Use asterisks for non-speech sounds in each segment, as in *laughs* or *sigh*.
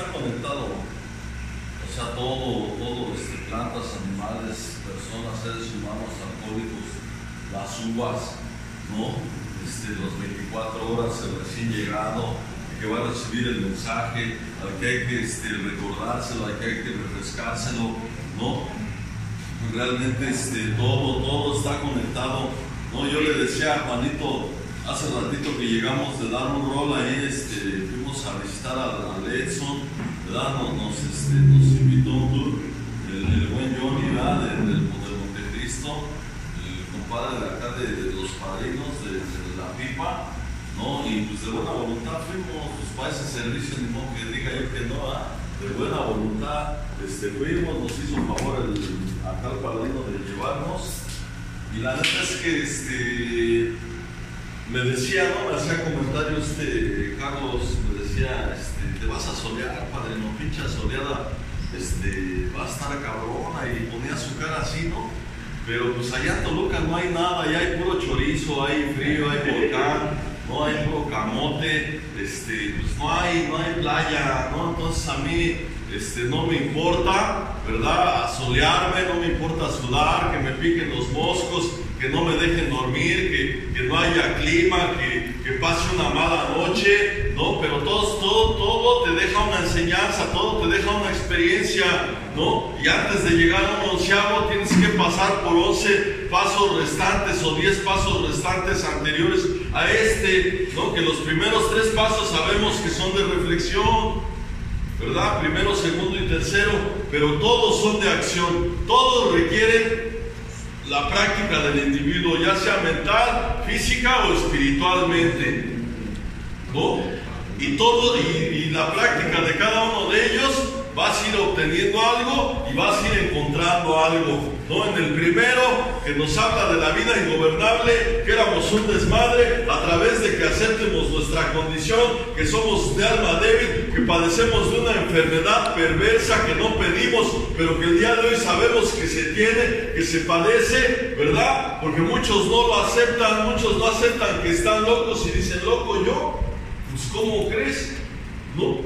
está conectado. O sea, todo, todo, este, plantas, animales, personas, seres humanos, alcohólicos, las uvas, ¿no? Este, los 24 horas, el recién llegado, que va a recibir el mensaje, al que hay que este, recordárselo, al que hay que refrescárselo, ¿no? Realmente este, todo, todo está conectado. ¿no? Yo le decía a Juanito hace ratito que llegamos de dar un rol ahí, este, a visitar a, a Edson. Nos, nos, este, invitó un tour, el, buen Johnny, ¿verdad? Del, Montecristo, el compadre de acá de, los padrinos de, la pipa, ¿no? Y pues de buena voluntad fuimos, pues para ese servicio, ni modo que diga yo que no. De buena voluntad, este, fuimos, nos hizo favor el, acá padrino de llevarnos, y la neta es que, este, me decía, ¿no? Me hacía comentario este Carlos, este, te vas a solear, padre, no pincha soleada, este, va a estar cabrona y ponía su cara así, ¿no? Pero pues allá en Toluca no hay nada, allá hay puro chorizo, hay frío, hay volcán, no hay puro camote, este, pues no hay, no hay playa, ¿no? Entonces a mí este, no me importa, ¿verdad? Solearme, no me importa sudar, que me piquen los moscos, que no me dejen dormir, que, que no haya clima, que, que, pase una mala noche, ¿no? Pero todo, todo, todo te deja una enseñanza, todo te deja una experiencia, ¿no? Y antes de llegar a un onceavo tienes que pasar por 11 pasos restantes o 10 pasos restantes anteriores a este, ¿no? Que los primeros tres pasos sabemos que son de reflexión, ¿verdad? Primero, segundo y tercero, pero todos son de acción, todos requieren la práctica del individuo, ya sea mental, física o espiritualmente. ¿No? Y todo, y, la práctica de cada uno de ellos vas a ir obteniendo algo y vas a ir encontrando algo. ¿No? En el primero, que nos habla de la vida ingobernable, que éramos un desmadre, a través de que aceptemos nuestra condición, que somos de alma débil, que padecemos de una enfermedad perversa que no pedimos, pero que el día de hoy sabemos que se tiene, que se padece, ¿verdad? Porque muchos no lo aceptan, muchos no aceptan que están locos y dicen, loco yo, ¿cómo crees? ¿No?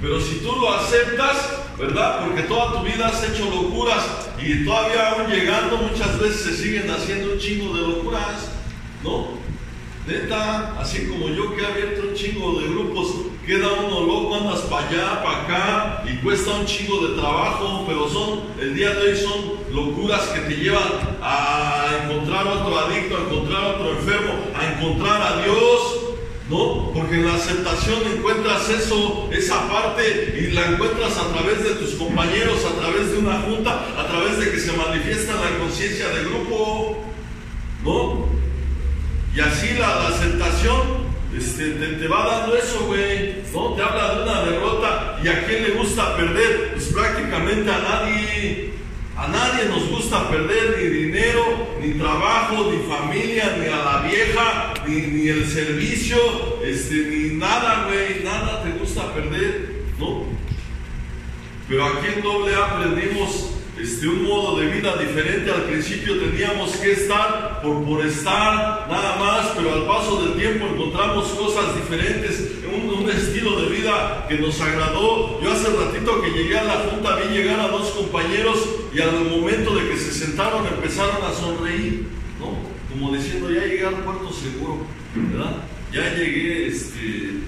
Pero si tú lo aceptas, ¿verdad? Porque toda tu vida has hecho locuras y todavía aún llegando muchas veces se siguen haciendo un chingo de locuras, ¿no? Neta, así como yo que he abierto un chingo de grupos, queda uno loco, andas para allá, para acá y cuesta un chingo de trabajo, pero son, el día de hoy son locuras que te llevan a encontrar otro adicto, a encontrar otro enfermo, a encontrar a Dios, ¿no? Porque en la aceptación encuentras eso, esa parte, y la encuentras a través de tus compañeros, a través de una junta, a través de que se manifiesta la conciencia del grupo, ¿no? Y así la, aceptación este, te, te, va dando eso, güey, ¿no? Te habla de una derrota, y a quién le gusta perder, pues prácticamente a nadie. A nadie nos gusta perder ni dinero, ni trabajo, ni familia, ni a la vieja, ni, el servicio, este, ni nada, güey, nada te gusta perder, ¿no? Pero aquí en doble aprendimos este, un modo de vida diferente. Al principio teníamos que estar por, estar, nada más, pero al paso del tiempo encontramos cosas diferentes, un, un, estilo de vida que nos agradó. Yo hace ratito que llegué a la junta vi llegar a dos compañeros y al momento de que se sentaron empezaron a sonreír, ¿no? Como diciendo, ya llegué al puerto seguro, ¿verdad? Ya llegué este,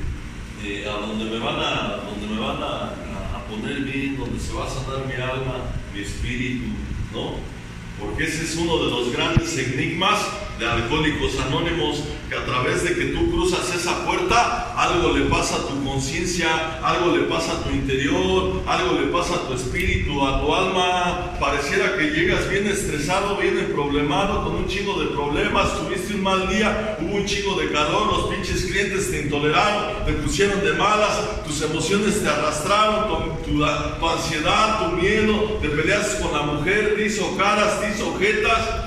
eh, a donde me van a, donde me van a, a poner bien, donde se va a sanar mi alma, mi espíritu, ¿no? Porque ese es uno de los grandes enigmas de Alcohólicos Anónimos, que a través de que tú cruzas esa puerta, algo le pasa a tu conciencia, algo le pasa a tu interior, algo le pasa a tu espíritu, a tu alma. Pareciera que llegas bien estresado, bien problemado, con un chingo de problemas, tuviste un mal día, hubo un chingo de calor, los pinches clientes te intoleraron, te pusieron de malas, tus emociones te arrastraron, tu, tu, ansiedad, tu miedo, te peleaste con la mujer, te hizo caras, te.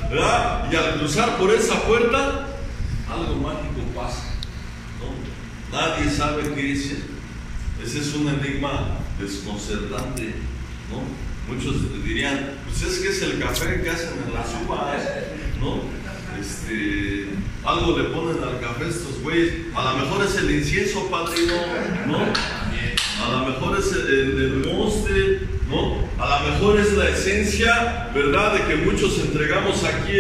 Y al cruzar por esa puerta, algo mágico pasa. ¿no? Nadie sabe qué es. Ese es un enigma desconcertante. ¿no? Muchos dirían, pues es que es el café que hacen en las uvas. ¿no? Este, algo le ponen al café estos güeyes. A lo mejor es el incienso, padrino. ¿no? A lo mejor mejor es la esencia, ¿verdad? De que muchos entregamos aquí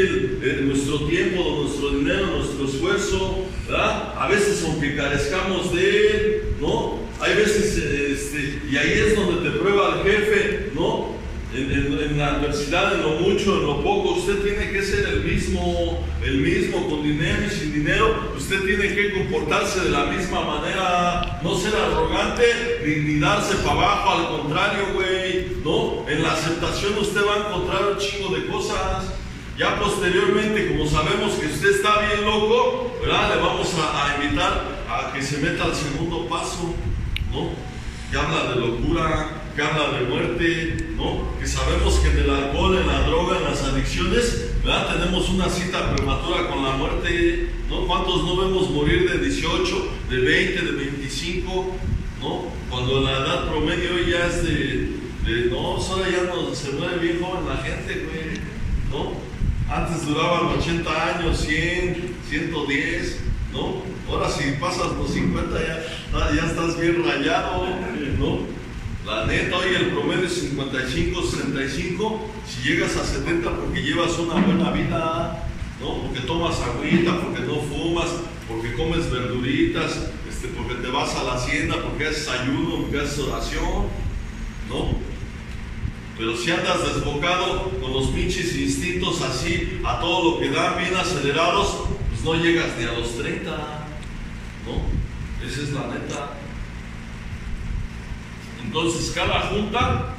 nuestro tiempo, nuestro dinero, nuestro esfuerzo, ¿verdad? A veces aunque carezcamos de él, ¿no? Hay veces, este, y ahí es donde te prueba el jefe, ¿no? En, la adversidad, en lo mucho, en lo poco, usted tiene que ser el mismo, el mismo, con dinero y sin dinero, usted tiene que comportarse de la misma manera, no ser arrogante ni, ni darse para abajo, al contrario, güey, ¿no? En la aceptación usted va a encontrar un chingo de cosas. Ya posteriormente, como sabemos que usted está bien loco, ¿verdad? Le vamos a, invitar a que se meta al segundo paso, ¿no? Que habla de locura, que habla de muerte, ¿no? Que sabemos que en el alcohol, en la droga, en las adicciones, ¿verdad? Tenemos una cita prematura con la muerte, ¿no? ¿Cuántos no vemos morir de 18, de 20, de 25, ¿no? Cuando la edad promedio ya es de, no, ahora ya no se muere bien joven la gente, güey, ¿no? Antes duraban 80 años, 100, 110, ¿no? Ahora si pasas los 50 ya, ya estás bien rayado, ¿no? La neta, hoy el promedio es 55, 65. Si llegas a 70 porque llevas una buena vida, ¿no? Porque tomas agüita, porque no fumas, porque comes verduritas, este, porque te vas a la hacienda, porque haces ayuno, porque haces oración, ¿no? Pero si andas desbocado con los pinches instintos así, a todo lo que dan, bien acelerados, pues no llegas ni a los 30, ¿no? Esa es la neta. Entonces, cada junta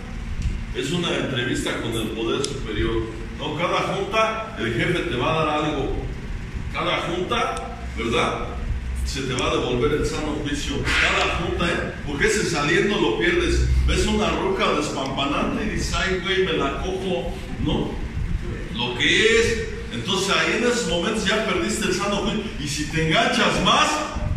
es una entrevista con el poder superior. No, cada junta el jefe te va a dar algo. Cada junta, ¿verdad? Se te va a devolver el sano juicio. Cada junta, ¿eh? Porque ese saliendo lo pierdes. Ves una roca despampanante y dices, ay, güey, me la cojo. No, lo que es. Entonces ahí en esos momentos ya perdiste el sano juicio. Y si te enganchas más,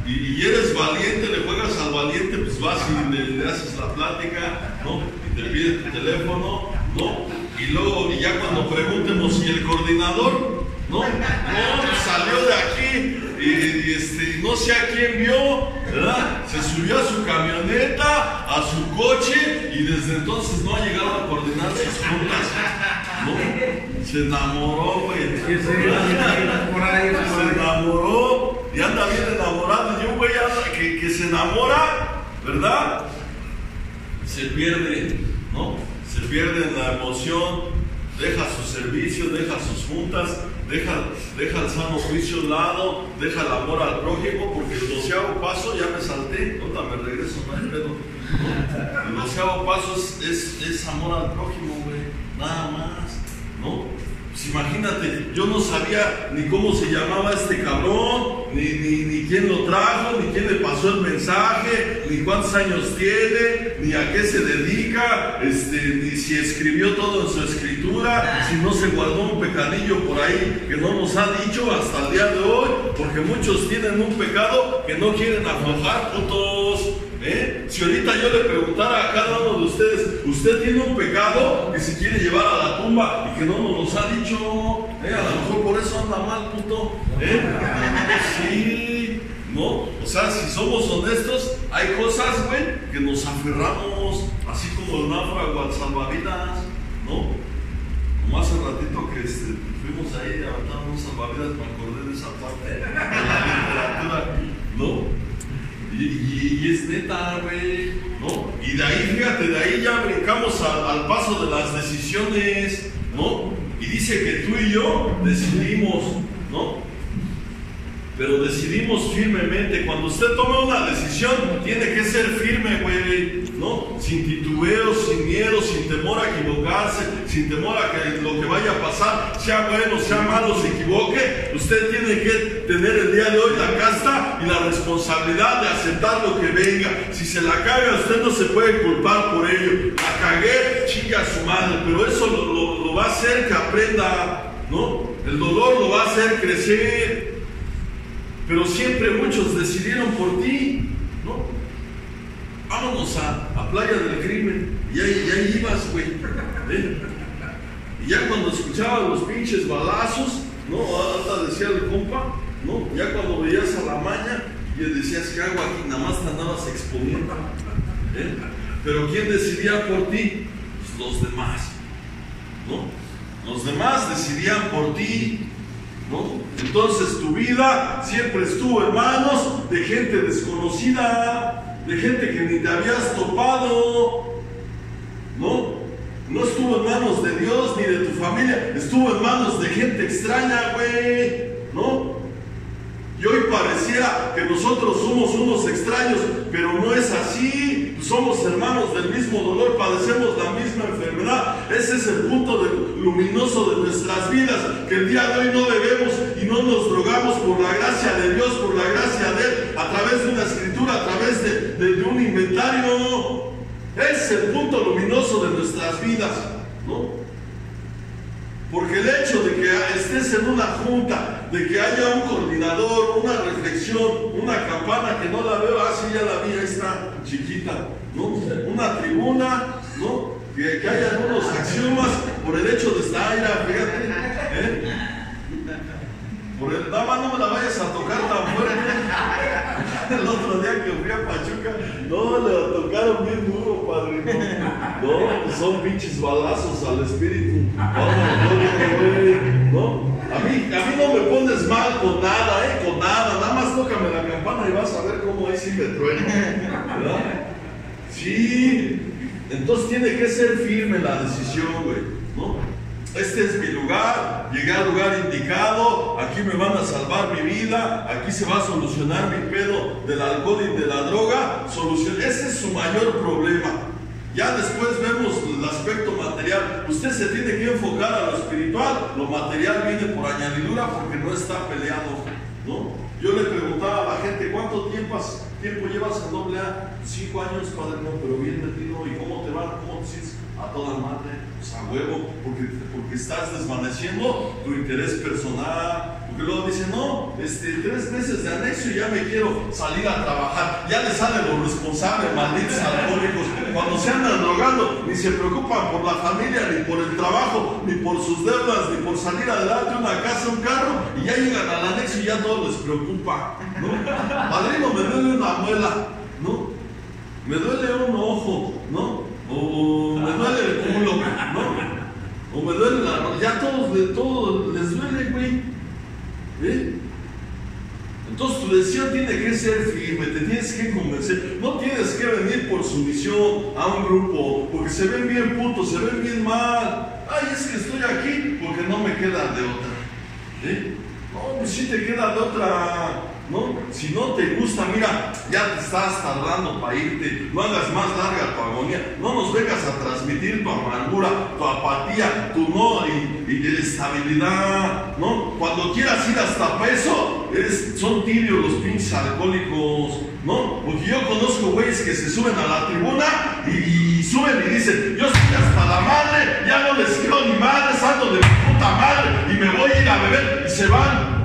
y, eres valiente, le juegas al valiente, pues vas y le, haces la plática, ¿no? Y te pide tu teléfono, ¿no? Y luego, y ya cuando preguntemos, ¿y el coordinador? ¿No? No, salió de aquí y, este, no sé a quién vio, ¿verdad? Se subió a su camioneta, a su coche y desde entonces no ha llegado a coordinar sus juntas. ¿no? Se enamoró, güey. Se enamoró y anda bien enamorado. Y un güey que, que se enamora, ¿verdad? Se pierde, ¿no? Se pierde en la emoción, deja su servicio, deja sus juntas, deja, deja el sano juicio al lado, deja el amor al prójimo, porque el doceavo paso ya me salté, no me regreso, no hay pedo. El doceavo paso es, es, es amor al prójimo, güey, nada más, ¿no? Pues imagínate, yo no sabía ni cómo se llamaba este cabrón, ni, ni, quién lo trajo, ni quién le pasó el mensaje, ni cuántos años tiene, ni a qué se dedica, este, ni si escribió todo en su escritura, si no se guardó un pecadillo por ahí que no nos ha dicho hasta el día de hoy, porque muchos tienen un pecado que no quieren aflojar, putos. ¿Eh? Si ahorita yo le preguntara a cada uno de ustedes, ¿usted tiene un pecado que se quiere llevar a la tumba y que no nos ha dicho? ¿Eh? A lo mejor por eso anda mal, puto. ¿Eh? Sí, ¿no? O sea, si somos honestos, hay cosas, güey, que nos aferramos, así como el náufrago al salvavidas, ¿no? Como hace ratito que este, fuimos ahí a levantar salvavidas, me acordé esa parte de la literatura, ¿no? Y, es neta, güey, ¿no? Y de ahí, fíjate, de ahí ya brincamos al, paso de las decisiones, ¿no? Y dice que tú y yo decidimos, ¿no? Pero decidimos firmemente. Cuando usted toma una decisión, tiene que ser firme, güey, ¿no? Sin titubeos, sin miedo, sin temor a equivocarse, sin temor a que lo que vaya a pasar, sea bueno, sea malo, se equivoque. Usted tiene que tener el día de hoy la casta y la responsabilidad de aceptar lo que venga. Si se la caga, usted no se puede culpar por ello. La cagué, chinga a su madre, pero eso lo, lo va a hacer que aprenda, ¿no? El dolor lo va a hacer crecer. Pero siempre muchos decidieron por ti, ¿no? Vámonos a, Playa del Crimen. Y ahí, ahí ibas, güey. *laughs* ¿eh? Y ya cuando escuchaba los pinches balazos, ¿no? Hasta decía el compa, ¿no? Ya cuando veías a la maña, y decías, ¿qué hago aquí? Nada más te andabas exponiendo. *laughs* ¿eh? Pero ¿quién decidía por ti? Pues los demás. ¿no? Los demás decidían por ti, ¿no? Entonces tu vida siempre estuvo en manos de gente desconocida, de gente que ni te habías topado, ¿no? No estuvo en manos de Dios ni de tu familia, estuvo en manos de gente extraña, güey, ¿no? Y hoy pareciera que nosotros somos unos extraños, pero no es así. Somos hermanos del mismo dolor, padecemos la misma enfermedad. Ese es el punto luminoso de nuestras vidas, que el día de hoy no bebemos y no nos drogamos por la gracia de Dios, por la gracia de Él, a través de una escritura, a través de, un inventario. Es el punto luminoso de nuestras vidas, ¿no? Porque el hecho de que estés en una junta, de que haya un coordinador, una reflexión, una campana que no la veo, así ah, ya la vi, está, chiquita, ¿no? Una tribuna, ¿no? Que, que haya unos axiomas por el hecho de estar ahí, fíjate, ¿eh? Por el, más no me la vayas a tocar tan fuerte. *laughs* El otro día que fui a Pachuca, no, le tocaron bien duro, padre. No, pues son pinches balazos al espíritu. No, A mí, a mí no me pones mal con nada, eh, con nada. Nada más tócame la campana y vas a ver cómo ahí sí me trueno. ¿Verdad? Sí. Entonces tiene que ser firme la decisión, güey. ¿No? Este es mi lugar, llegué al lugar indicado, aquí me van a salvar mi vida, aquí se va a solucionar mi pedo del alcohol y de la droga. Solución, ese es su mayor problema. Ya después vemos el aspecto material. Usted se tiene que enfocar a lo espiritual. Lo material viene por añadidura porque no está peleado. ¿no? Yo le preguntaba a la gente, ¿cuánto tiempo, tiempo llevas en doble A? Cinco años, padre, no, pero bien metido. ¿Y cómo te va? ¿Cómo te sientes? A toda madre, pues a huevo, porque, porque estás desvaneciendo tu interés personal, porque luego dicen, no, este, tres meses de anexo y ya me quiero salir a trabajar. Ya le salen los responsables, malditos alcohólicos. Cuando se andan drogando, ni se preocupan por la familia, ni por el trabajo, ni por sus deudas, ni por salir adelante una casa, un carro, y ya llegan al anexo y ya todo les preocupa. ¿no? Padrino, me duele una muela, ¿no? Me duele un ojo, ¿no? o me duele el culo, ¿no? O me duele la. Ya todos, de todos les duele, güey. ¿Eh? Entonces tu decisión tiene que ser firme, te tienes que convencer. No tienes que venir por sumisión a un grupo, porque se ven bien putos, se ven bien mal. Ay, es que estoy aquí porque no me queda de otra. ¿Eh? No, pues sí te queda de otra. ¿No? Si no te gusta, mira, ya te estás tardando para irte, no hagas más larga tu agonía, no nos vengas a transmitir tu amargura, tu apatía, tu no y, y estabilidad, ¿no? Cuando quieras ir hasta peso, son tibios los pinches alcohólicos, ¿no? Porque yo conozco güeyes que se suben a la tribuna y, suben y dicen, yo estoy hasta la madre, ya no les quiero ni madre, salgo de mi puta madre y me voy a ir a beber y se van.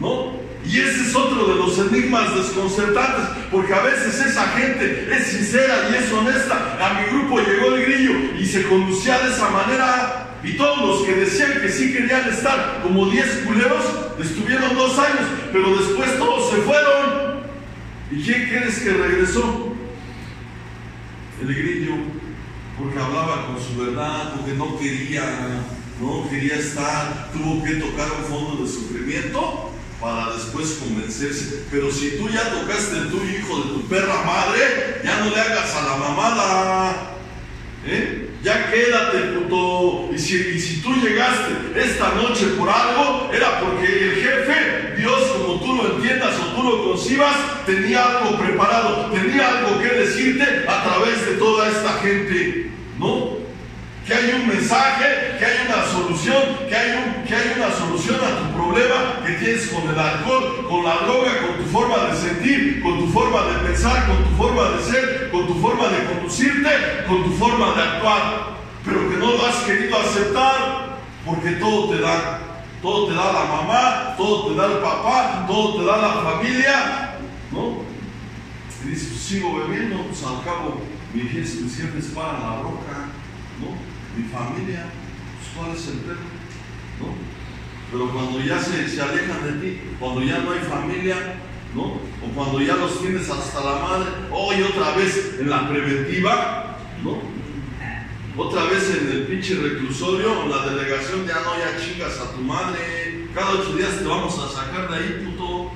¿No? Y ese es otro de los enigmas desconcertantes, porque a veces esa gente es sincera y es honesta. A mi grupo llegó el grillo y se conducía de esa manera. Y todos los que decían que sí querían estar como 10 culeros, estuvieron dos años, pero después todos se fueron. ¿Y quién crees que regresó? El grillo, porque hablaba con su verdad, porque no quería, no quería estar, tuvo que tocar un fondo de sufrimiento para después convencerse. Pero si tú ya tocaste tu hijo de tu perra madre, ya no le hagas a la mamada. ¿Eh? Ya quédate, puto. Y si, y si tú llegaste esta noche por algo, era porque el jefe, Dios, como tú lo entiendas o tú lo concibas, tenía algo preparado, tenía algo que decirte a través de toda esta gente. ¿No? Que hay un mensaje, que hay una solución, que hay, que hay una solución a tu problema que tienes con el alcohol, con la droga, con tu forma de sentir, con tu forma de pensar, con tu forma de ser, con tu forma de conducirte, con tu forma de actuar, pero que no lo has querido aceptar porque todo te da. Todo te da la mamá, todo te da el papá, todo te da la familia, ¿no? Y dices, sigo bebiendo, pues al cabo mi jefe, mis jefes para la roca, ¿no? Mi familia, pues, ¿cuál es el tema? ¿No? Pero cuando ya se, se, alejan de ti, cuando ya no hay familia, ¿no? O cuando ya los tienes hasta la madre, hoy otra vez en la preventiva, ¿no? Otra vez en el pinche reclusorio, la delegación, ya no, ya chingas a tu madre. Cada ocho días te vamos a sacar de ahí, puto.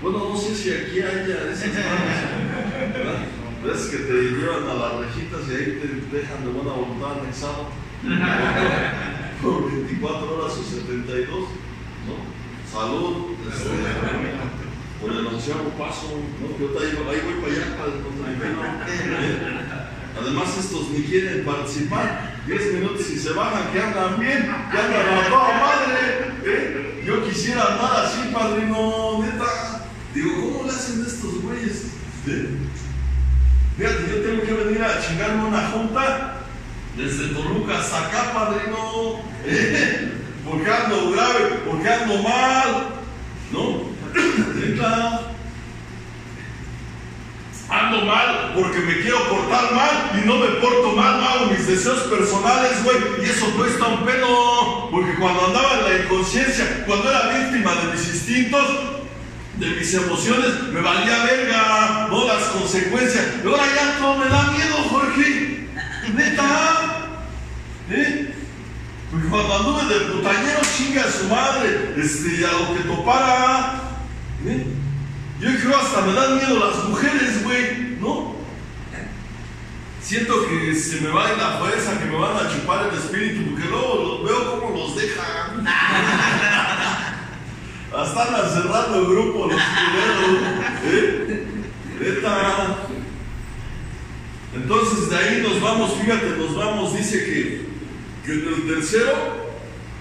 Bueno, no sé si aquí haya esas manos. Ves que te llevan a las rejitas y ahí te dejan de buena voluntad anexado. *laughs* Por 24 horas o 72, ¿no? Salud, este, por el onceavo paso, ¿no? Yo ahí, ahí voy para allá, para el contraimperio. *laughs* Además, estos ni quieren participar. 10 minutos y se bajan, que andan bien, que andan a toda madre. ¿eh? Yo quisiera andar así, padrino, neta. Digo, ¿cómo le hacen estos güeyes? ¿Eh? Fíjate, yo tengo que venir a chingarme una junta desde Toluca hasta acá, padrino. ¿eh? *laughs* Porque ando grave, porque ando mal. ¿No? *clears throat* Ando mal porque me quiero portar mal y no me porto mal, hago mis deseos personales, güey. Y eso cuesta un pedo. Porque cuando andaba en la inconsciencia, cuando era víctima de mis instintos, de mis emociones, me valía verga, no las consecuencias. Y ahora ya todo me da miedo, Jorge. Neta. ¿Eh? Porque cuando anduve de putañero, chinga a su madre, este, a lo que topara. ¿Eh? Yo creo hasta me dan miedo las mujeres, güey, ¿no? Siento que se me va en la fuerza, que me van a chupar el espíritu, porque luego veo cómo los dejan. *laughs* andan cerrando el grupo los culeros, ¿eh? Entonces de ahí nos vamos, fíjate, nos vamos, dice que, que en el tercero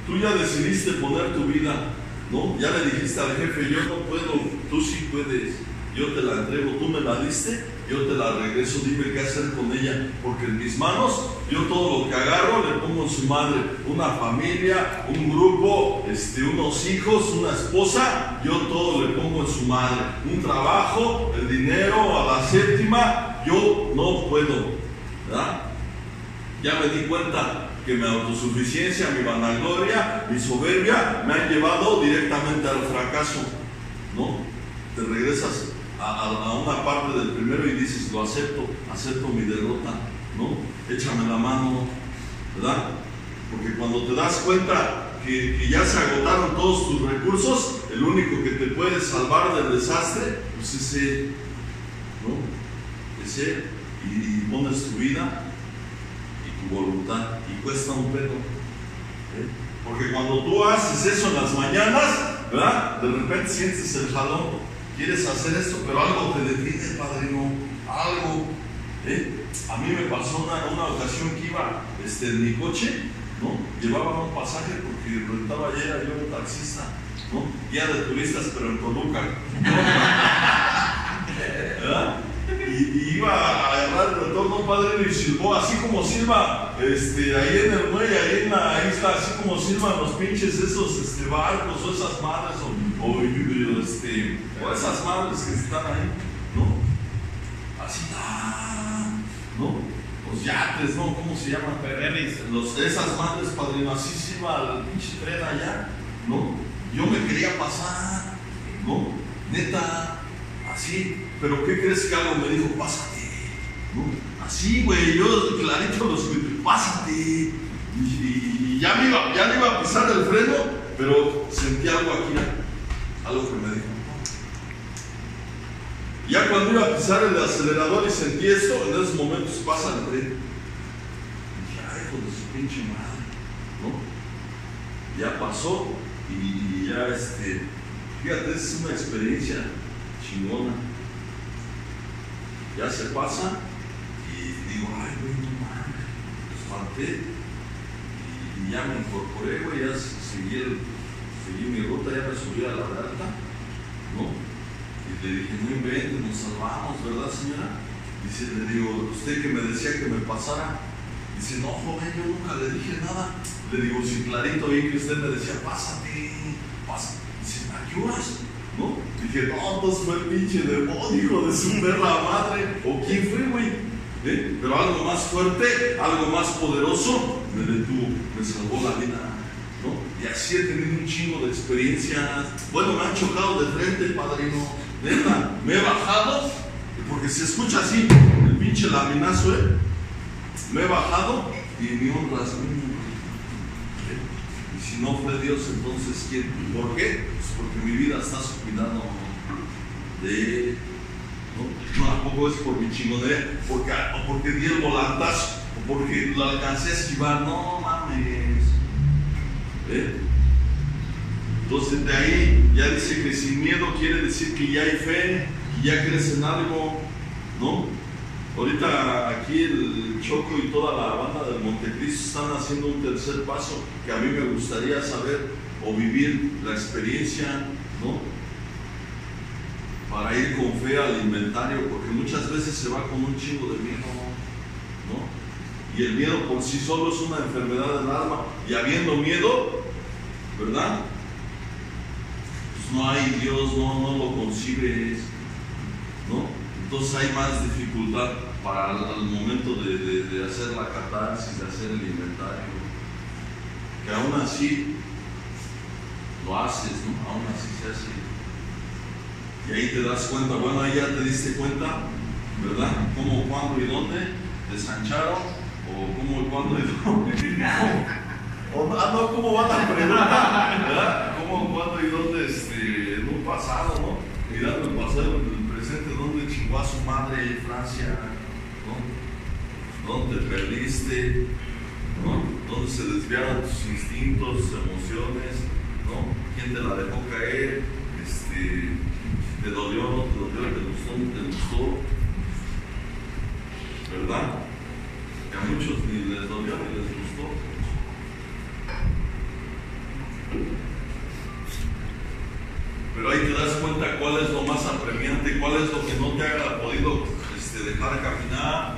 tú ya decidiste poner tu vida ¿no? Ya le dijiste al jefe, yo no puedo, tú sí puedes, yo te la entrego, tú me la diste, yo te la regreso, dime qué hacer con ella, porque en mis manos yo todo lo que agarro le pongo en su madre, una familia, un grupo, este, unos hijos, una esposa, yo todo le pongo en su madre, un trabajo, el dinero, a la séptima, yo no puedo. Ya me di cuenta que mi autosuficiencia, mi vanagloria, mi soberbia me han llevado directamente al fracaso, ¿no? Te regresas a, a, una parte del primero y dices, lo acepto, acepto mi derrota, ¿no? Échame la mano, ¿verdad? Porque cuando te das cuenta que, ya se agotaron todos tus recursos, el único que te puede salvar del desastre, pues es Él, ¿no? Es Él. Y, y pones tu vida voluntad y cuesta un pedo. ¿eh? Porque cuando tú haces eso en las mañanas, ¿verdad? De repente sientes el jalón, quieres hacer esto, pero algo te detiene, padrino, algo. A mí me pasó una, una ocasión que iba este, en mi coche, ¿no? Llevaba un pasaje porque rentaba ayer, yo un taxista, ¿no? Guía de turistas, pero en Toluca. *laughs* ¿Verdad? y, iba a agarrar el retorno padre y silbó, así como silba este, ahí en el muelle, ahí en la isla, así como silban los pinches esos este, barcos o esas madres o, o, este, o esas madres que están ahí, ¿no? Así, ah, ¿no? Los yates, ¿no? ¿Cómo se llaman? Los, esas madres, padrino, así silba el pinche tren allá, ¿no? Yo me quería pasar, ¿no? Neta, así, pero ¿qué crees que algo me dijo? Pásate. ¿no? Así, güey, yo clarito los pásate. Y, y, ya, me iba, ya me iba a pisar el freno, pero sentí algo aquí, algo que me dijo. Ya cuando iba a pisar el acelerador y sentí esto, en esos momentos pasa el tren. Dije, hijo de su pinche madre, ¿no? Ya pasó y ya, este, fíjate, es una experiencia chingona ya se pasa y digo, ay, güey, no mames, espanté. Y, y, ya me incorporé, güey, ya seguí, el, seguí mi ruta, ya me subí a la alta, ¿no? Y le dije, no inventes, nos salvamos, ¿verdad, señora? Dice, le digo, usted que me decía que me pasara. Dice, no, joven, yo nunca le dije nada. Le digo, sí, clarito, vi que usted me decía, pásate, pásate. Dice, ¿a qué horas? ¿No? Dije, no, pues fue el pinche demonio, hijo de su *laughs* perra madre. ¿O quién fue, güey? ¿Eh? Pero algo más fuerte, algo más poderoso, me detuvo, me salvó la vida. ¿no? Y así he tenido un chingo de experiencias. Bueno, me han chocado de frente, padrino. Neta, me he bajado, porque se escucha así, el pinche laminazo, ¿eh? Me he bajado ni, ni honras. Y si no fue Dios, entonces ¿quién? ¿Por qué? Pues porque mi vida está su de no, tampoco es por mi chingonería, porque, o porque di el volantazo, o porque lo alcancé a esquivar. No mames. ¿Eh? Entonces de ahí ya dice que sin miedo quiere decir que ya hay fe, que ya crees en algo, ¿no? Ahorita aquí el Choco y toda la banda del Montecristo están haciendo un tercer paso que a mí me gustaría saber o vivir la experiencia, ¿no? Para ir con fe al inventario, porque muchas veces se va con un chingo de miedo, ¿no? Y el miedo por sí solo es una enfermedad del alma, y habiendo miedo, ¿verdad? No hay Dios, no, no lo concibes, ¿no? Entonces hay más dificultad para el, momento de, de- de hacer la catarsis, de hacer el inventario. Que aún así lo haces, ¿no? Aún así se hace. Y ahí te das cuenta, bueno, ahí ya te diste cuenta, ¿verdad? ¿Cómo, cuándo y dónde? ¿Desancharon? ¿O cómo, cuándo y dónde? *laughs* O, ah, no, ¿cómo van a preguntar? ¿Verdad? ¿Cómo, cuándo y dónde? Este, en un pasado, ¿no? Mirando el pasado, en el presente, ¿dónde chingó a Francia? ¿no? ¿Dónde te perdiste? ¿no? ¿Dónde se desviaron tus instintos, tus emociones? ¿no? ¿Quién te la dejó caer? Este, ¿Te dolió no te dolió? ¿Te gustó no te gustó? ¿Verdad? Que a muchos ni les dolió ni les gustó. Pero ahí te das cuenta cuál es lo más apremiante, cuál es lo que no te ha podido este, dejar caminar,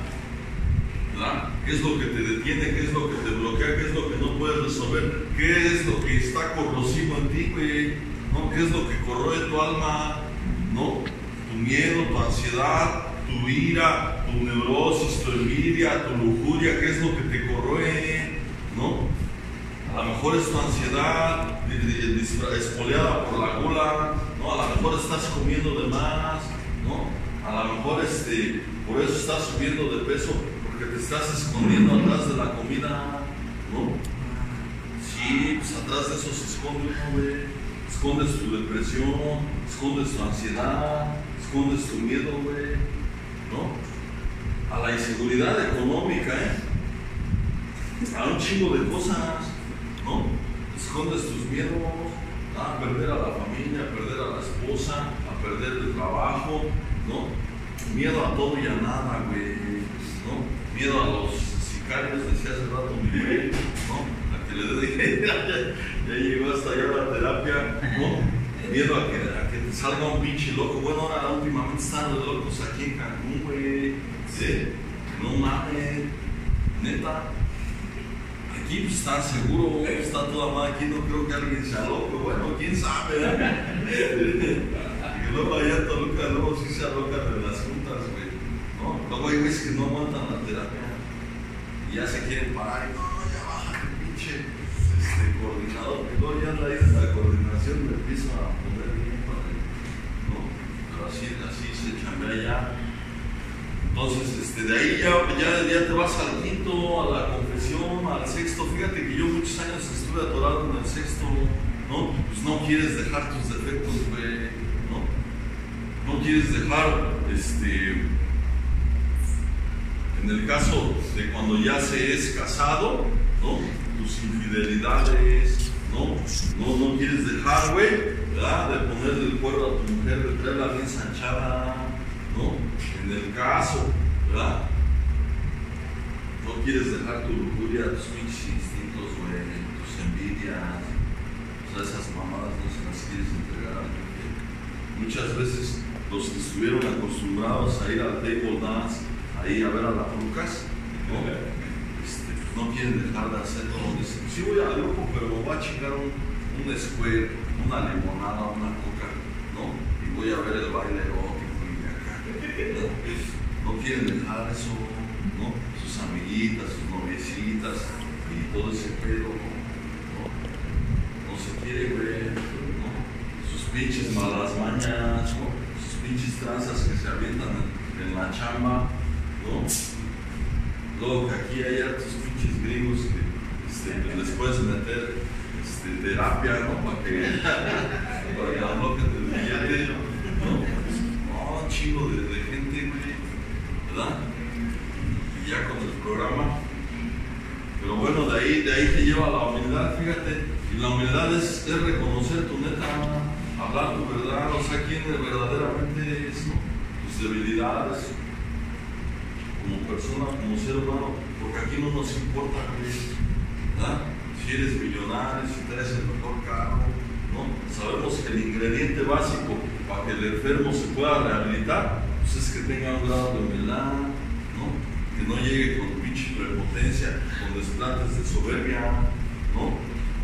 ¿verdad? ¿Qué es lo que te detiene? ¿Qué es lo que te bloquea? ¿Qué es lo que no puedes resolver? ¿Qué es lo que está corrosivo en ti, güey? ¿No? ¿Qué es lo que corroe tu alma? ¿No? Tu miedo, tu ansiedad, tu ira, tu neurosis, tu envidia, tu lujuria, ¿qué es lo que te corroe? ¿No? A lo mejor es tu ansiedad di- di- disfra- espoleada por la gula, ¿no? A lo mejor estás comiendo de más, ¿no? A lo mejor este, por eso estás subiendo de peso, porque te estás escondiendo atrás de la comida, ¿no? Sí, pues atrás de eso se esconde uno, güey. Escondes tu depresión, escondes tu ansiedad, escondes tu miedo, güey, ¿no? A la inseguridad económica, ¿eh? a un chingo de cosas, ¿no? Escondes tus miedos, a perder a la familia, a perder a la esposa, a perder el trabajo, ¿no? Miedo a todo y a nada, güey, ¿no? Miedo a los sicarios, decía hace rato mi güey, ¿no? A que le dé, *laughs* ya, ya llegó hasta allá la terapia, ¿no? Miedo a que, a salga un pinche loco. Bueno, ahora últimamente están los locos aquí en Cancún, güey. ¿Sí? No mames, neta. Aquí pues, está seguro, está toda madre, aquí no creo que alguien sea loco, bueno, quién sabe, ¿eh? *laughs* Luego allá Toluca, luego sí se alocan de las juntas, güey, ¿no? Luego hay güeyes que no aguantan la terapia y ya se quieren parar y no, ya baja el pinche este, coordinador, luego ya en la coordinación me empieza a bien padre, ¿no? Pero así, así se chambea ya. Entonces, este, de ahí ya, ya, te vas al quinto, a la confesión, al sexto. Fíjate que yo muchos años estuve atorado en el sexto, ¿no? Pues no quieres dejar tus defectos, güey, ¿no? No quieres dejar, este, en el caso de cuando ya se es casado, ¿no? Tus infidelidades, ¿no? No, no quieres dejar, güey, ¿verdad? De ponerle el cuerno a tu mujer, de traerla bien sanchada, ¿no? En el caso, ¿verdad? No quieres dejar tu lujuria, tus pinches instintos, güey, tus envidias, o sea, esas mamadas no se las quieres entregar, porque muchas veces los que estuvieron acostumbrados a ir al table dance, ahí a ver a las rucas, ¿no? Este, no quieren dejar de hacerlo. Dicen, sí voy al grupo, pero voy a chingar un, un una limonada, una coca, ¿no? Y voy a ver el baile erótico y acá. ¿no? Quieren dejar eso, ¿no? Sus amiguitas, sus noviecitas y todo ese pedo, ¿no? No se quiere ver, ¿no? Sus pinches malas mañas, ¿no? Sus pinches tranzas que se avientan en, la chamba, ¿no? Luego que aquí hay hartos pinches gringos que este, les puedes meter este, terapia, ¿no? Para que, *laughs* para que alojen el billete, ¿no? No, chingo de, gente, güey, ¿verdad? Y ya con el programa. Pero bueno, de ahí, de ahí te lleva la humildad, fíjate. Y la humildad es, es reconocer tu neta, hablar tu verdad, o sea, quién verdaderamente es, ¿no? tus debilidades como persona, como ser humano, porque aquí no nos importa, ¿verdad? Si si traes el mejor carro, ¿no? Sabemos que el ingrediente básico para que el enfermo se pueda rehabilitar, pues es que tenga un grado de humildad, ¿no? Que no llegue con pinche prepotencia, con desplantes de soberbia, ¿no?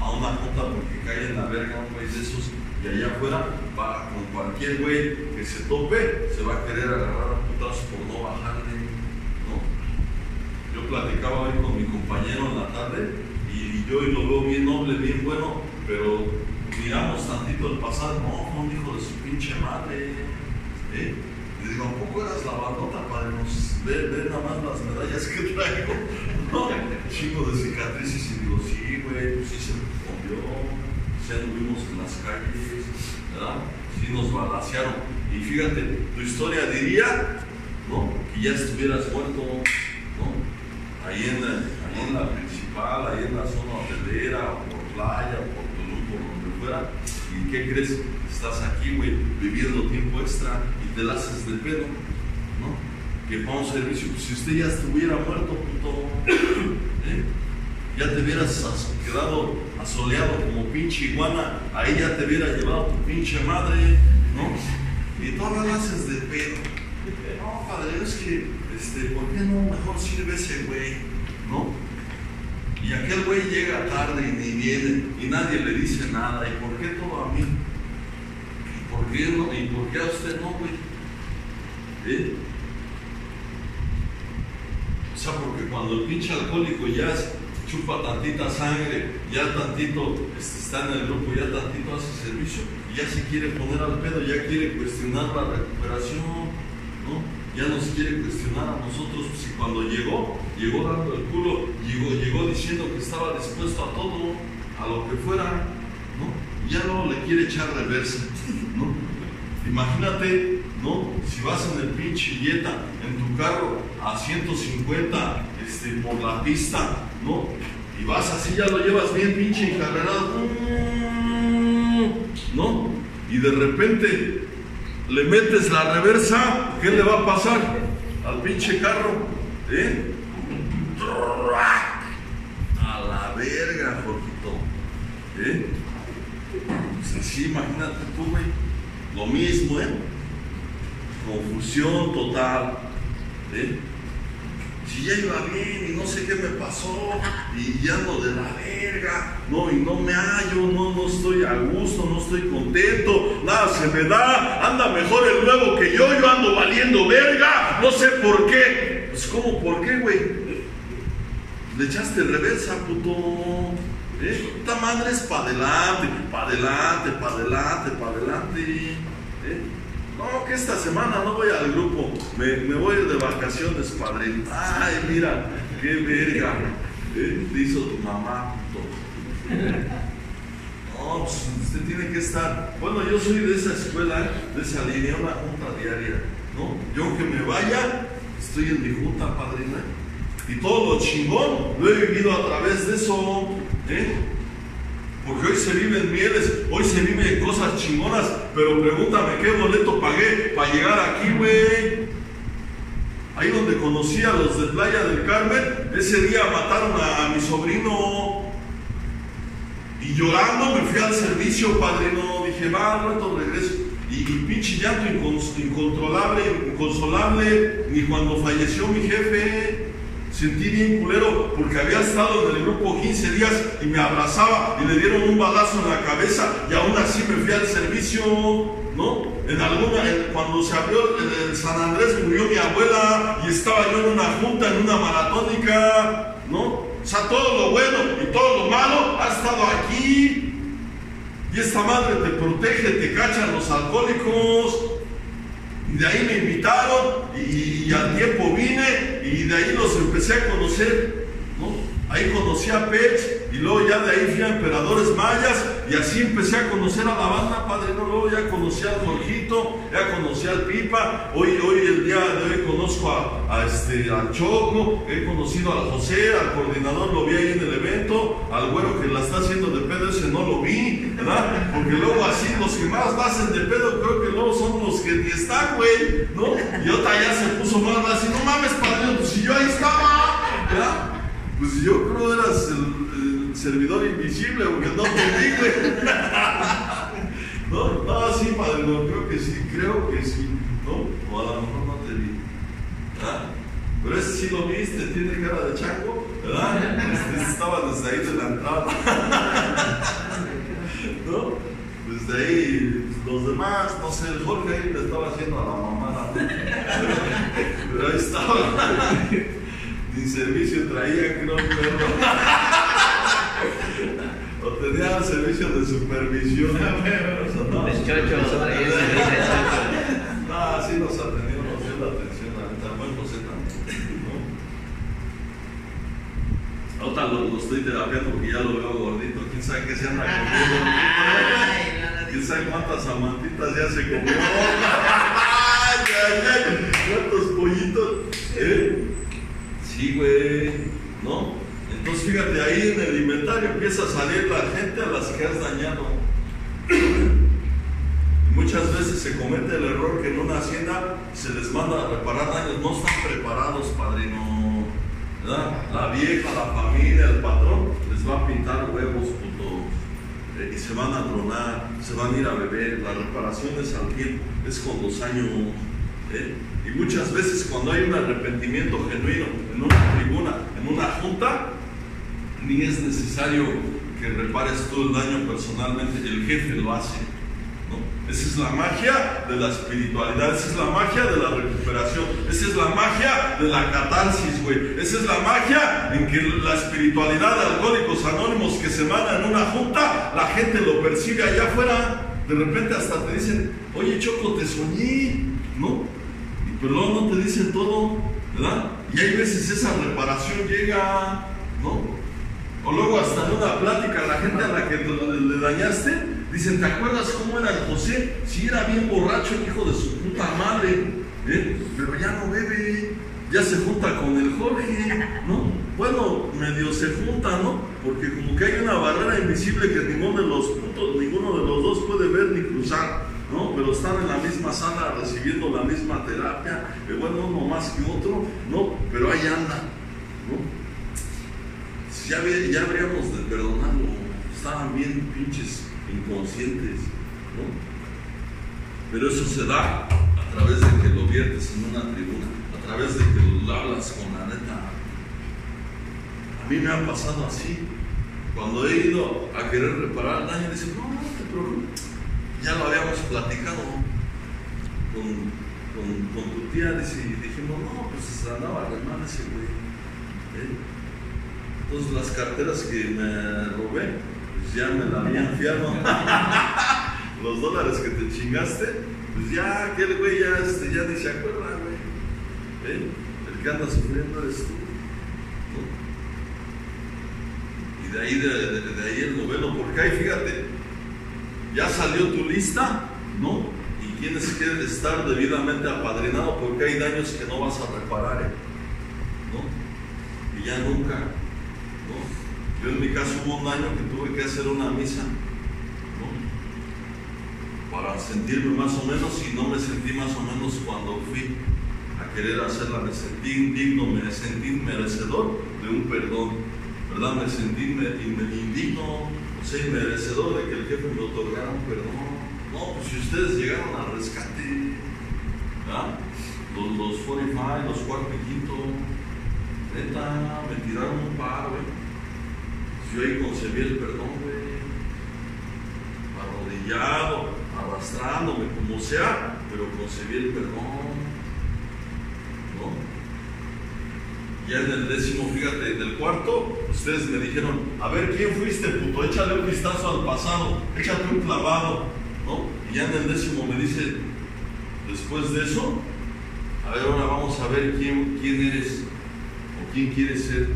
A una junta porque cae en la verga un país de esos y allá afuera va con cualquier güey que se tope, se va a querer agarrar a putazos por no bajarle, ¿no? Yo platicaba hoy con mi compañero en la tarde y, yo lo veo bien noble, bien bueno, pero miramos tantito el pasado, no, un hijo de su pinche madre, ¿eh? Le digo, ¿a eras la bandota para nos ver, nada más las medallas que traigo? *laughs* ¿No? Chingo de cicatrices y digo, sí, güey, pues sí se me movió, sí anduvimos en las calles, ¿verdad? Sí nos balacearon. Y fíjate, tu historia diría, ¿no? Que ya estuvieras muerto, ¿no? Ahí en, en la principal, ahí en la zona hotelera, o por playa, o por Tulum, por donde fuera. ¿Y qué crees? Estás aquí, güey, viviendo tiempo extra y te la haces de pedo, ¿no? Que para un servicio, pues si usted ya estuviera muerto, puto, *coughs* ¿eh? ya te hubieras as- quedado asoleado como pinche iguana, ahí ya te hubiera llevado tu pinche madre, ¿no? Y todavía la haces de pedo. No, padre, es que, este, ¿por qué no mejor sirve ese güey, no? Y aquel güey llega tarde y ni viene, y nadie le dice nada, ¿y por qué todo a mí? ¿Y por qué no? ¿Y por qué a usted no, güey? ¿Eh? O sea, porque cuando el pinche alcohólico ya chupa tantita sangre, ya tantito este, está en el grupo, ya tantito hace servicio, ya se quiere poner al pedo, ya quiere cuestionar la recuperación, ¿no? Ya nos quiere cuestionar a nosotros, pues, y cuando llegó, llegó dando el culo, llegó, llegó diciendo que estaba dispuesto a todo, a lo que fuera, ¿no? Ya no le quiere echar reversa, ¿no? Imagínate, ¿no? Si vas en el pinche Jetta, en tu carro, a 150 este, por la pista, ¿no? Y vas así, ya lo llevas bien pinche encarrerado, ¿no? Y de repente le metes la reversa, ¿qué le va a pasar al pinche carro? ¿Eh? A la verga, Jorgito. ¿Eh? Pues así, imagínate tú, güey. Lo mismo, ¿eh? Confusión total. ¿eh? Si ya iba bien y no sé qué me pasó y ya ando de la verga, no, y no me hallo, no, no estoy a gusto, no estoy contento, nada se me da, anda mejor el nuevo que yo, yo ando valiendo verga, no sé por qué. Pues, ¿cómo por qué, güey? Le echaste reversa, puto. ¿Eh? Esta madre es para adelante, para adelante, para adelante, para adelante. ¿Eh? No, que esta semana no voy al grupo, me, me voy de vacaciones, padre. Ay, mira, qué verga. ¿Eh? Hizo tu mamá, puto. No, pues usted tiene que estar. Bueno, yo soy de esa escuela, de esa línea, una junta diaria. ¿no? Yo aunque me vaya, estoy en mi junta, padrina. Y todo lo chingón lo he vivido a través de eso. ¿eh? Porque hoy se viven mieles, hoy se viven cosas chingonas, pero pregúntame qué boleto pagué para llegar aquí, güey. Ahí donde conocí a los de Playa del Carmen, ese día mataron a, mi sobrino. Y llorando me fui al servicio, padrino. Dije, va, al rato regreso. Y, y pinche llanto incons- incontrolable, inconsolable, ni cuando falleció mi jefe. Sentí bien culero porque había estado en el grupo 15 días y me abrazaba y le dieron un balazo en la cabeza y aún así me fui al servicio, ¿no? En alguna, cuando se abrió el, el San Andrés murió mi abuela y estaba yo en una junta, en una maratónica, ¿no? O sea, todo lo bueno y todo lo malo ha estado aquí. Y esta madre te protege, te cachan los alcohólicos. De ahí me invitaron y, y al tiempo vine y de ahí los empecé a conocer, ¿no? Ahí conocí a Pech y luego ya de ahí fui a Emperadores Mayas y así empecé a conocer a la banda, padre. No, luego ya conocí al Jorgito, ya conocí al Pipa. Hoy, hoy el día de hoy conozco a, este, al Choco, he conocido al José, al coordinador, lo vi ahí en el evento, al güero que la está haciendo de pedo, ese no lo vi, ¿verdad? Porque luego así los que más hacen de pedo, creo que luego son los que ni están, güey, ¿no? Y otra ya se puso más así, no mames, padre, pues si yo ahí estaba, ¿verdad? Pues yo creo que eras el, servidor invisible, porque no te vi. No, no, sí, padre, no, creo que sí, creo que sí, ¿no? O a lo mejor no te vi. ¿verdad? Pero ese sí lo viste, tiene cara de chango, ¿verdad? Este, estaba desde ahí de la entrada. *laughs* ¿No? Desde ahí, los demás, no sé, Jorge ahí le estaba haciendo a la mamá. Pero ahí estaba. Sin servicio traía, creo, perro. *laughs* o tenía servicio de supervisión. *laughs* no, no, chocho, *laughs* No, así nos atendió, nos dio la atención. A buen José. Ahorita lo, lo, estoy terapiando porque ya lo veo gordito. ¿Quién sabe qué se anda comiendo? ¿Quién sabe cuántas amantitas ya se comió? ¡Ay, ay, ay! ¿Cuántos pollitos? ¿Eh? Sí, güey, ¿no? Entonces fíjate, ahí en el inventario empieza a salir la gente a las que has dañado. *clears throat* Muchas veces se comete el error que en una hacienda se les manda a reparar daños, no están preparados, padrino. ¿verdad? La vieja, la familia, el patrón, les va a pintar huevos, puto. Eh, y se van a dronar, se van a ir a beber. La reparación es al tiempo, es con los años. ¿Eh? Y muchas veces cuando hay un arrepentimiento genuino en una tribuna, en una junta, ni es necesario que repares todo el daño personalmente, el jefe lo hace. Esa es la magia de la espiritualidad, esa es la magia de la recuperación, esa es la magia de la catarsis, güey. Esa es la magia en que la espiritualidad de alcohólicos anónimos que se manda en una junta, la gente lo percibe allá afuera. De repente hasta te dicen, oye Choco, te soñé, ¿no? pero luego no te dicen todo, ¿verdad? Y hay veces esa reparación llega, ¿no? O luego hasta en una plática la gente a la que le, dañaste, dicen, ¿te acuerdas cómo era el José? Si era bien borracho el hijo de su puta madre, ¿eh? pero ya no bebe, ya se junta con el Jorge, ¿no? Bueno, medio se junta, ¿no? Porque como que hay una barrera invisible que ninguno de los putos, ninguno de los dos puede ver ni cruzar. ¿No? Pero están en la misma sala recibiendo la misma terapia, bueno, uno más que otro, ¿no? Pero ahí anda, ¿no? Ya, ya habríamos de perdonarlo, estaban bien pinches inconscientes, ¿no? Pero eso se da a través de que lo viertes en una tribuna, a través de que lo hablas con la neta. A mí me ha pasado así. Cuando he ido a querer reparar el daño, dicen, no, no te preocupes ya lo habíamos platicado con, tu tía, y dijimos, no, pues andaba re mal ese güey. ¿eh? Entonces las carteras que me robé, pues ya me la habían fiado. *laughs* Los dólares que te chingaste, pues ya aquel güey ya, este, ya ni se acuerda, güey. ¿eh? El que anda sufriendo eres tú. Y de ahí, de, de ahí el noveno, porque ahí fíjate, ya salió tu lista, ¿no? Y tienes que estar debidamente apadrinado porque hay daños que no vas a reparar, ¿eh? ¿no? Y ya nunca, ¿no? Yo en mi caso hubo un daño que tuve que hacer una misa, ¿no? Para sentirme más o menos y no me sentí más o menos cuando fui a querer hacerla, me sentí indigno, me sentí merecedor de un perdón, ¿verdad? Me sentí indigno soy merecedor de que el jefe me otorgara un perdón. No, pues si ustedes llegaron al rescate, ¿verdad? Los, los 45, los cuarto y quinto, me tiraron un par, güey. Si yo ahí concebí el perdón, güey. Arrodillado, arrastrándome, como sea, pero concebí el perdón. Ya en el décimo, fíjate, en el cuarto, ustedes me dijeron, a ver, ¿quién fuiste, puto? Échale un vistazo al pasado, échate un clavado, ¿no? Y ya en el décimo me dice, después de eso, a ver, ahora vamos a ver quién, quién eres o quién quieres ser.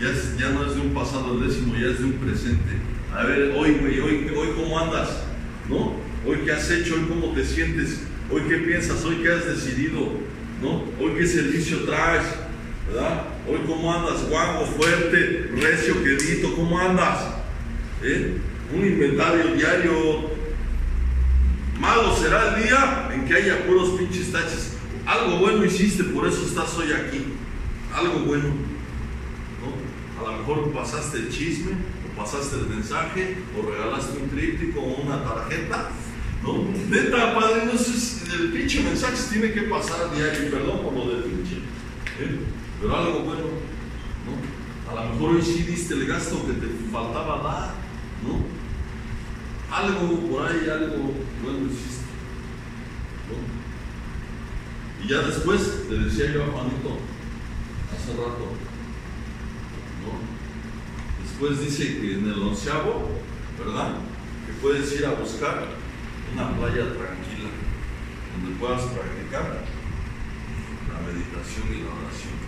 Ya, ya no es de un pasado el décimo, ya es de un presente. A ver, hoy, güey, hoy, hoy cómo andas, ¿no? Hoy qué has hecho, hoy cómo te sientes, hoy qué piensas, hoy qué has decidido, ¿no? Hoy qué servicio traes, ¿verdad? Hoy cómo andas, guapo, fuerte, recio, quedito, ¿cómo andas? ¿Eh? Un inventario diario. Malo será el día en que haya puros pinches taches. Algo bueno hiciste, por eso estás hoy aquí. Algo bueno. ¿no? A lo mejor pasaste el chisme, o pasaste el mensaje, o regalaste un tríptico o una tarjeta. ¿no? Neta, padre, no sé, el pinche mensaje se tiene que pasar diario, perdón por lo del pinche. ¿eh? Pero algo bueno. ¿no? A lo mejor hoy sí diste el gasto que te faltaba dar. ¿no? Algo por ahí, algo bueno hiciste. ¿no? Y ya después le decía yo a Juanito, hace rato, ¿no? Después dice que en el onceavo, ¿verdad? Que puedes ir a buscar una playa tranquila, donde puedas practicar la meditación y la oración.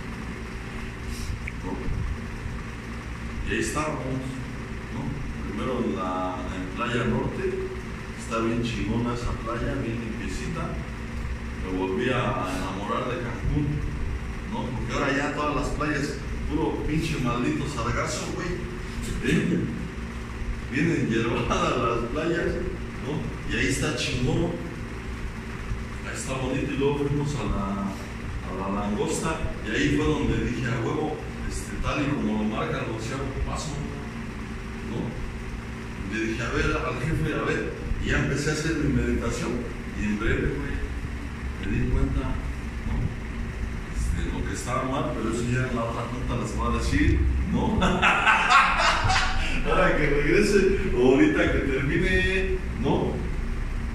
Y ahí estábamos, ¿no? Primero en la en Playa Norte, está bien chingona esa playa, bien limpiecita me volví a enamorar de Cancún, ¿no? Porque ahora ya todas las playas, puro pinche maldito sargazo, güey. ¿eh? Vienen hierbadas las playas, ¿no? Y ahí está chingón. Ahí está bonito y luego fuimos a la, a la langosta y ahí fue donde dije a huevo, tal y como lo marca el boxeador, paso, ¿no? Le dije, a ver, al jefe, a ver, y ya empecé a hacer mi meditación y en breve, güey me di cuenta ¿no? este, lo que estaba mal, pero eso ya en la otra junta les voy a decir, ¿no? *laughs* Ahora que regrese, ahorita que termine, ¿no?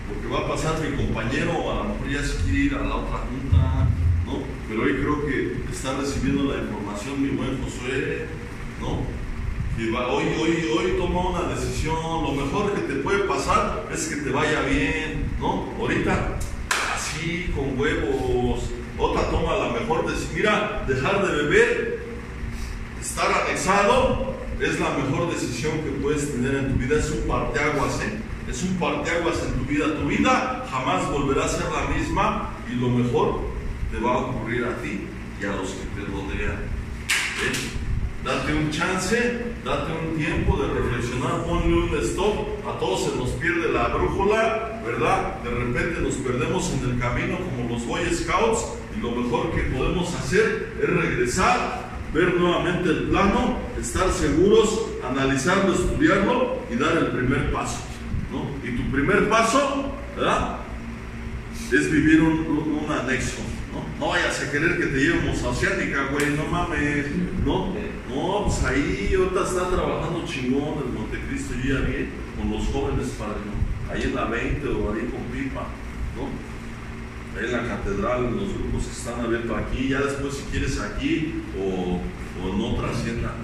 Porque va a pasar mi compañero, a lo mejor ya se quiere ir a la otra junta, ¿no? Pero hoy creo que está recibiendo la información mi buen Josué, ¿no? Hoy, hoy, hoy toma una decisión, lo mejor que te puede pasar es que te vaya bien, ¿no? Ahorita así, con huevos. Otra toma la mejor decisión. Mira, dejar de beber, estar anexado, es la mejor decisión que puedes tener en tu vida. Es un parteaguas, ¿eh? Es un parteaguas en tu vida. Tu vida jamás volverá a ser la misma y lo mejor te va a ocurrir a ti y a los que te rodean. Date un chance, date un tiempo de reflexionar, ponle un stop. A todos se nos pierde la brújula, ¿verdad? De repente nos perdemos en el camino como los Boy Scouts y lo mejor que podemos hacer es regresar, ver nuevamente el plano, estar seguros, analizarlo, estudiarlo y dar el primer paso. ¿no? Y tu primer paso, ¿verdad? Es vivir un, anexo. ¿no? no vayas a querer que te llevemos a Oceánica, güey, no mames, ¿no? No, pues ahí ahorita está trabajando chingón el Montecristo, yo ya vi con los jóvenes padre, ahí en la 20 o ahí con Pipa, ¿no? Ahí en la catedral, los grupos que están abiertos aquí, ya después si quieres aquí o, o en otra hacienda,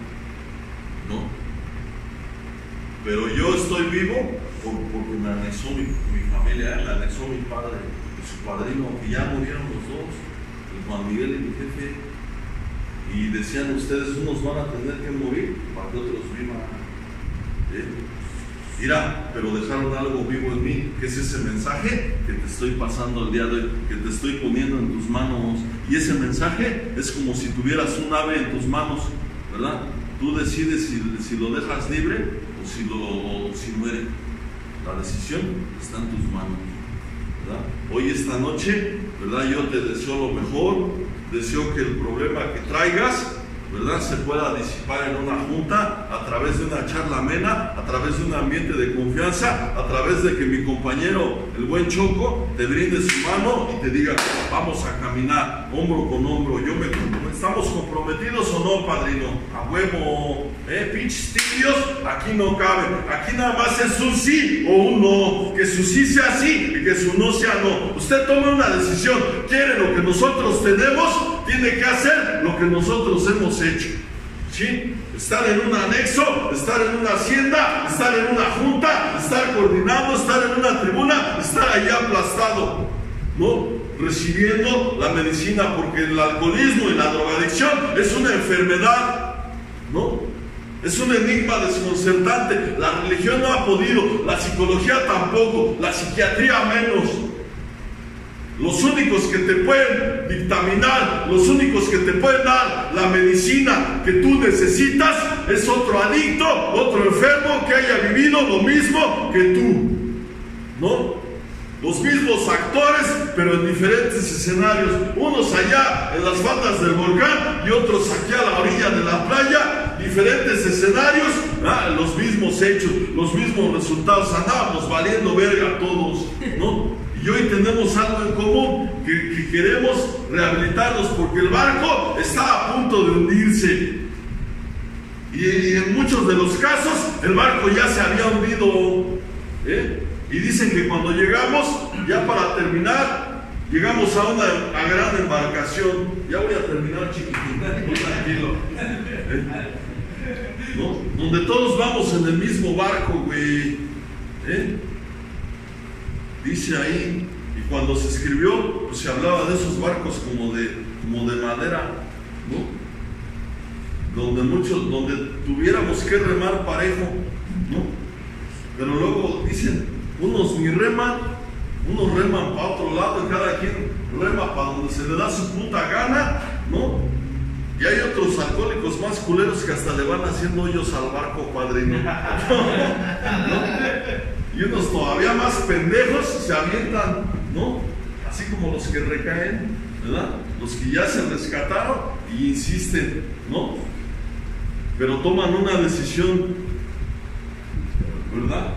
¿no? Pero yo estoy vivo por, porque me anexó mi, mi familia, me anexó mi padre su padrino, que ya murieron los dos, el Juan Miguel y mi jefe y decían ustedes, unos van a tener que morir para que otros vivan. ¿Eh? Mira, pero dejaron algo vivo en mí, que es ese mensaje que te estoy pasando el día de hoy, que te estoy poniendo en tus manos. Y ese mensaje es como si tuvieras un ave en tus manos, ¿verdad? Tú decides si, si lo dejas libre o si, lo, o si muere. La decisión está en tus manos. Hoy, esta noche, ¿verdad? Yo te deseo lo mejor, deseo que el problema que traigas, ¿verdad? Se pueda disipar en una junta a través de una charla amena, a través de un ambiente de confianza, a través de que mi compañero, el buen Choco, te brinde su mano y te diga, vamos a caminar hombro con hombro. Yo me, ¿Estamos comprometidos o no, padrino? A huevo, ¿eh? Pinches tibios, aquí no cabe. Aquí nada más es un sí o un no. Que su sí sea sí y que su no sea no. Usted toma una decisión. ¿Quiere lo nosotros tenemos? Tiene que hacer lo que nosotros hemos hecho. ¿Sí? Estar en un anexo, estar en una hacienda, estar en una junta, estar coordinado, estar en una tribuna, estar ahí aplastado. ¿No? Recibiendo la medicina porque el alcoholismo y la drogadicción es una enfermedad. ¿no? Es un enigma desconcertante. La religión no ha podido, la psicología tampoco, la psiquiatría menos. Los únicos que te pueden dictaminar, los únicos que te pueden dar la medicina que tú necesitas es otro adicto, otro enfermo que haya vivido lo mismo que tú. ¿No? Los mismos actores, pero en diferentes escenarios. Unos allá en las faldas del volcán y otros aquí a la orilla de la playa. Diferentes escenarios, ah, los mismos hechos, los mismos resultados. Andábamos valiendo verga todos, ¿no? Y hoy tenemos algo en común, que, queremos rehabilitarnos porque el barco está a punto de hundirse. Y, en muchos de los casos el barco ya se había hundido. ¿eh? Y dicen que cuando llegamos, ya para terminar, llegamos a una gran embarcación. Ya voy a terminar, chiquitita, *laughs* tranquilo. ¿eh? Donde todos vamos en el mismo barco, güey. ¿eh? Dice ahí, y cuando se escribió, pues se hablaba de esos barcos como de, como de madera, ¿no? Donde muchos, donde tuviéramos que remar parejo, ¿no? Pero luego dicen, unos ni reman, unos reman para otro lado y cada quien rema para donde se le da su puta gana, ¿no? Y hay otros alcohólicos más culeros que hasta le van haciendo hoyos al barco, padrino. *laughs* ¿No? Y unos todavía más pendejos se avientan, ¿no? Así como los que recaen, ¿verdad? Los que ya se rescataron y insisten, ¿no? Pero toman una decisión, ¿verdad?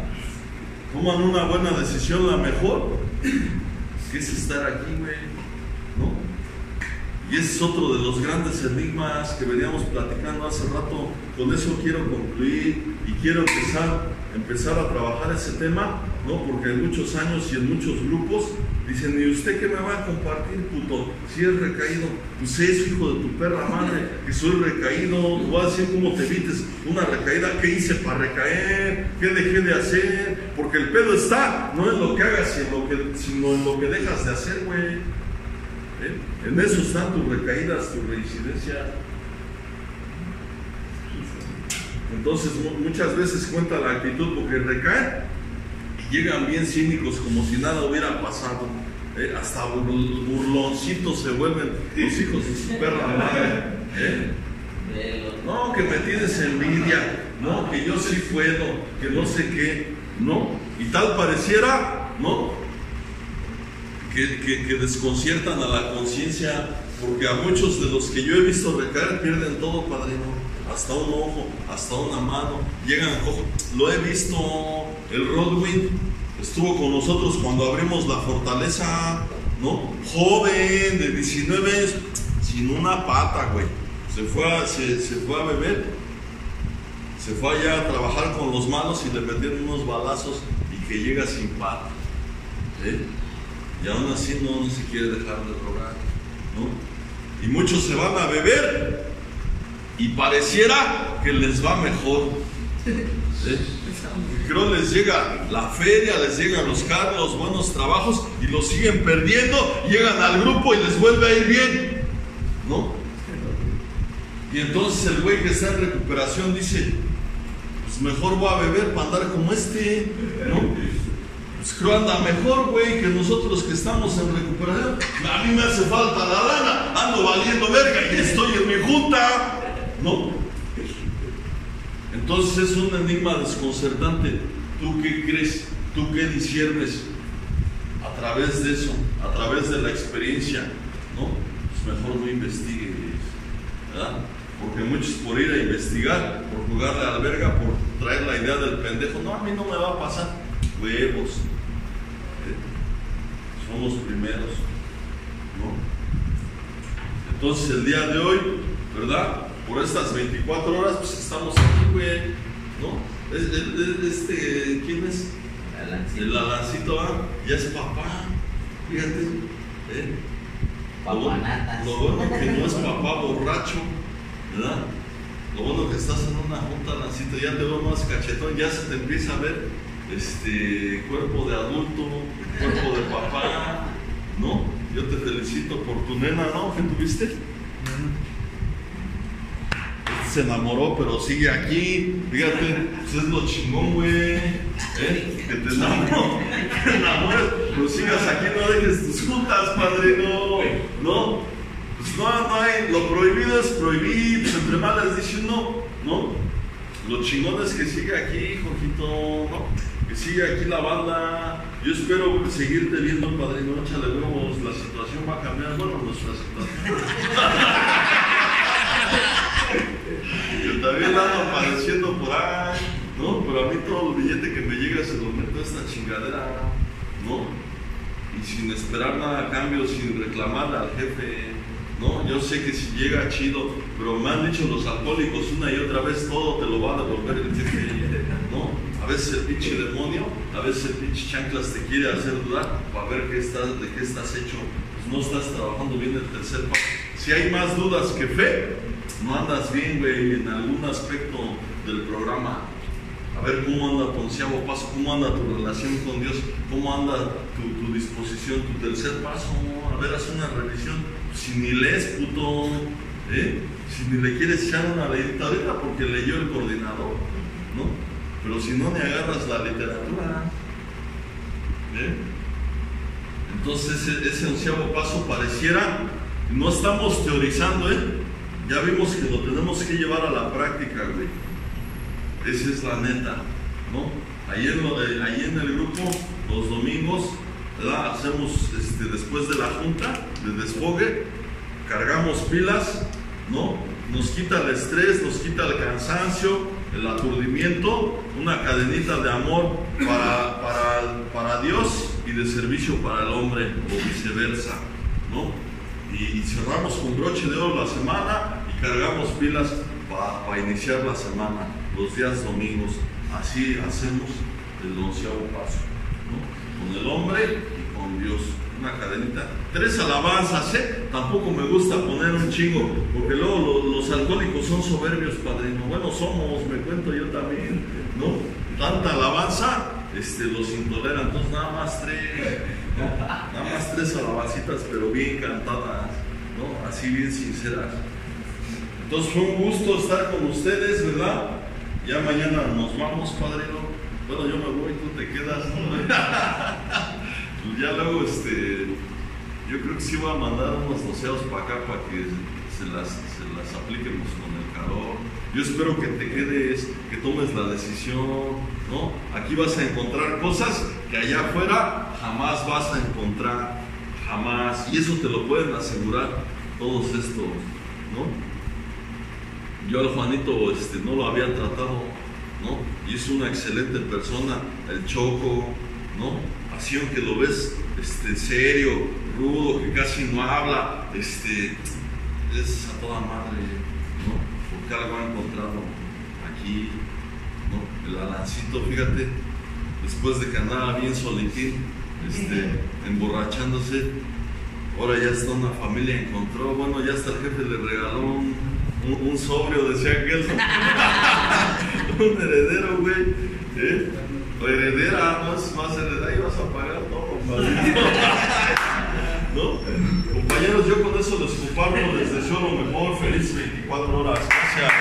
Toman una buena decisión, la mejor, que es estar aquí, güey, ¿no? Y ese es otro de los grandes enigmas que veníamos platicando hace rato. Con eso quiero concluir y quiero empezar empezar a trabajar ese tema, ¿no? Porque en muchos años y en muchos grupos dicen, ¿y usted qué me va a compartir, puto? Si es recaído, pues es hijo de tu perra madre, que soy recaído, te voy a decir cómo te evites una recaída, qué hice para recaer, qué dejé de hacer, porque el pedo está, no en lo que hagas, sino en lo que dejas de hacer, güey. ¿Eh? En eso están tus recaídas, tu reincidencia. Entonces muchas veces cuenta la actitud porque recaen y llegan bien cínicos como si nada hubiera pasado. ¿eh? hasta burloncitos se vuelven los hijos de su perra madre. ¿eh? No, que me tienes envidia, no, que yo sí puedo, que no sé qué, no. Y tal pareciera, ¿no? Que, que desconciertan a la conciencia, porque a muchos de los que yo he visto recaer pierden todo, padrino hasta un ojo, hasta una mano, llegan a cojo. Lo he visto, el Rodwin estuvo con nosotros cuando abrimos la fortaleza, ¿no? Joven, de 19 años, sin una pata, güey. Se fue a, se, fue a beber, se fue allá a trabajar con los malos y le metieron unos balazos y que llega sin pata. ¿eh? Y aún así no, no se quiere dejar de drogar, ¿no? Y muchos se van a beber y pareciera que les va mejor. Creo les llega la feria, les llegan los cargos, buenos trabajos y los siguen perdiendo, llegan al grupo y les vuelve a ir bien. ¿No? Y entonces el güey que está en recuperación dice, pues mejor voy a beber para andar como este, ¿no? Pues creo anda mejor, güey, que nosotros que estamos en recuperación. A mí me hace falta la lana, ando valiendo verga y estoy en mi junta. ¿No? Entonces es un enigma desconcertante. ¿Tú qué crees? ¿Tú qué disiernes a través de eso? A través de la experiencia, ¿no? Pues mejor no investigue, ¿verdad? Porque muchos por ir a investigar, por jugarle a la verga, por traer la idea del pendejo, no, a mí no me va a pasar. Huevos. ¿eh? Son los primeros, ¿no? Entonces el día de hoy, ¿verdad? Por estas 24 horas, pues estamos aquí, güey, ¿no? este, ¿quién es? El Alancito, ¿ah? Ya es papá, fíjate, ¿eh? Lo, lo bueno que no es papá borracho, ¿verdad? Lo bueno que estás en una junta, Alancito, ya te veo más cachetón, ya se te empieza a ver este cuerpo de adulto, cuerpo de papá, ¿no? Yo te felicito por tu nena, ¿no? ¿Qué tuviste? Se enamoró, pero sigue aquí. Fíjate, pues es lo chingón, güey. ¿Eh? Que te enamores, *laughs* te enamores, pero sigas aquí, no dejes tus juntas, padrino. ¿No? Pues no, no hay, lo prohibido es prohibir, pues entre malas dice uno, ¿no? Lo chingón es que sigue aquí, Jorgito, ¿no? Que sigue aquí la banda. Yo espero seguirte viendo, padrino, échale huevos, la situación va a cambiar, bueno, nuestra situación. *laughs* También ando apareciendo por ahí, ¿no? Pero a mí todo el billete que me llega se lo meto a esta chingadera, ¿no? Y sin esperar nada a cambio, sin reclamarle al jefe, ¿no? Yo sé que si llega chido, pero me han dicho los alcohólicos una y otra vez todo te lo va a devolver el jefe, ¿no? A veces el pinche demonio, a veces el pinche chanclas te quiere hacer dudar para ver qué estás, de qué estás hecho. Pues no estás trabajando bien el tercer paso. Si hay más dudas que fe, no andas bien, güey, en algún aspecto del programa. A ver cómo anda tu onceavo paso, cómo anda tu relación con Dios, cómo anda tu, disposición, tu tercer paso. A ver, haz una revisión. Si ni lees, puto, ¿eh? si ni le quieres echar una leída porque leyó el coordinador, ¿no? Pero si no, ni agarras la literatura. ¿eh? Entonces, ese, ese onceavo paso pareciera, no estamos teorizando, ¿eh? Ya vimos que lo tenemos que llevar a la práctica, güey. Esa es la neta, ¿no? En, lo de- ahí en el grupo, los domingos, ¿verdad? hacemos este, después de la junta de desfogue, cargamos pilas, ¿no? Nos quita el estrés, nos quita el cansancio, el aturdimiento, una cadenita de amor para, para, para Dios y de servicio para el hombre, o viceversa, ¿no? Y, cerramos con broche de oro la semana cargamos pilas para iniciar la semana, los días domingos. Así hacemos el onceavo paso, ¿no? Con el hombre y con Dios. Una cadenita. Tres alabanzas, ¿eh? Tampoco me gusta poner un chingo, porque luego lo- los alcohólicos son soberbios, padrino. Bueno, somos, me cuento yo también, ¿no? Tanta alabanza, este, los intoleran. Entonces, nada más tres, ¿no? Nada más tres alabancitas, pero bien cantadas, ¿no? Así bien sinceras. Entonces fue un gusto estar con ustedes, ¿verdad? Ya mañana nos vamos, padrino. Bueno, yo me voy, tú te quedas, ¿no? *laughs* ya luego, este, yo creo que sí voy a mandar unos doceados para acá para que se las, se las apliquemos con el calor. Yo espero que te quedes, que tomes la decisión, ¿no? Aquí vas a encontrar cosas que allá afuera jamás vas a encontrar, jamás. Y eso te lo pueden asegurar todos estos, ¿no? Yo al Juanito este, no lo había tratado, ¿no? Y es una excelente persona, el Choco, ¿no? Así aunque lo ves este, serio, rudo, que casi no habla, este, es a toda madre, ¿no? Porque algo ha encontrado aquí, ¿no? El Alancito, fíjate, después de que andaba bien solitín, este, emborrachándose, ahora ya está una familia, encontró, bueno, ya hasta el jefe le regaló un, un- un sobrio, decía aquel, *laughs* *laughs* un heredero, güey, ¿eh? Heredera, no es más heredera, y vas a pagar todo. *laughs* ¿No? Compañeros, yo con eso les comparto, les deseo lo mejor, feliz 24 horas. Gracias.